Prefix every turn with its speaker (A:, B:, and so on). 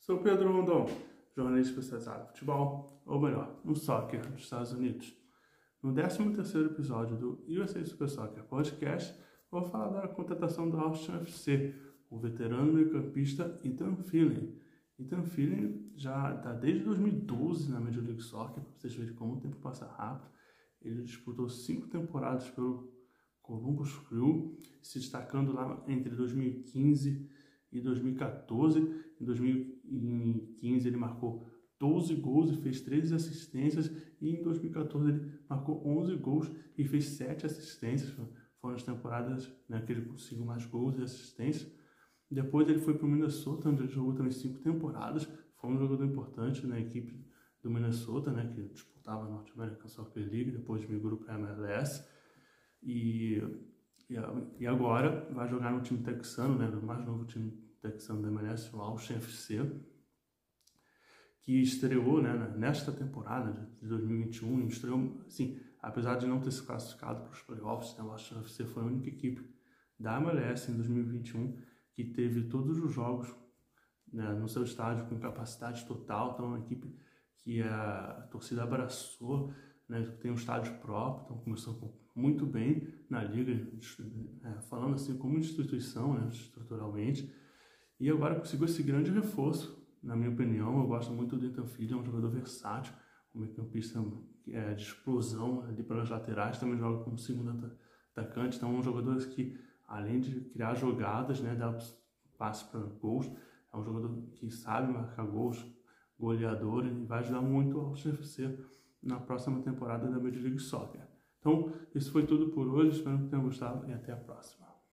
A: Sou Pedro Rondon, jornalista especializado em futebol, ou melhor, no soccer dos Estados Unidos. No 13º episódio do USA Super Soccer Podcast, vou falar da contratação do Austin FC, o veterano meio-campista Ethan Feeling. Ethan Feeling já está desde 2012 na Major League Soccer, para vocês verem como o tempo passa rápido. Ele disputou cinco temporadas pelo Columbus Crew, se destacando lá entre 2015 e 2014. Em 2015 ele marcou 12 gols e fez 13 assistências e em 2014 ele marcou 11 gols e fez 7 assistências. Foram as temporadas né, que ele conseguiu mais gols e assistências. Depois ele foi para o Minnesota, onde ele jogou também 5 temporadas. Foi um jogador importante na equipe do Minnesota, né, que disputava a North American Soccer League, depois migrou para a MLS. E, e, agora vai jogar no time texano, né, no mais novo time texano da MLS, o Austin FC que estreou né, nesta temporada de 2021, estreou, assim, apesar de não ter se classificado para os playoffs, né, o Austin FC foi a única equipe da MLS em 2021 que teve todos os jogos né, no seu estádio com capacidade total, então é uma equipe que a torcida abraçou, né, tem um estádio próprio, então começou muito bem na liga, é, falando assim como instituição, né, estruturalmente, e agora conseguiu esse grande reforço na minha opinião, eu gosto muito do Ethan Filho, é um jogador versátil, um meio-campista é, de explosão ali pelas laterais, também joga como segundo atacante, então é um jogador que, além de criar jogadas, né, dar passe para gols, é um jogador que sabe marcar gols, goleador, e vai ajudar muito ao CFC na próxima temporada da Major League Soccer. Então, isso foi tudo por hoje, espero que tenham gostado e até a próxima.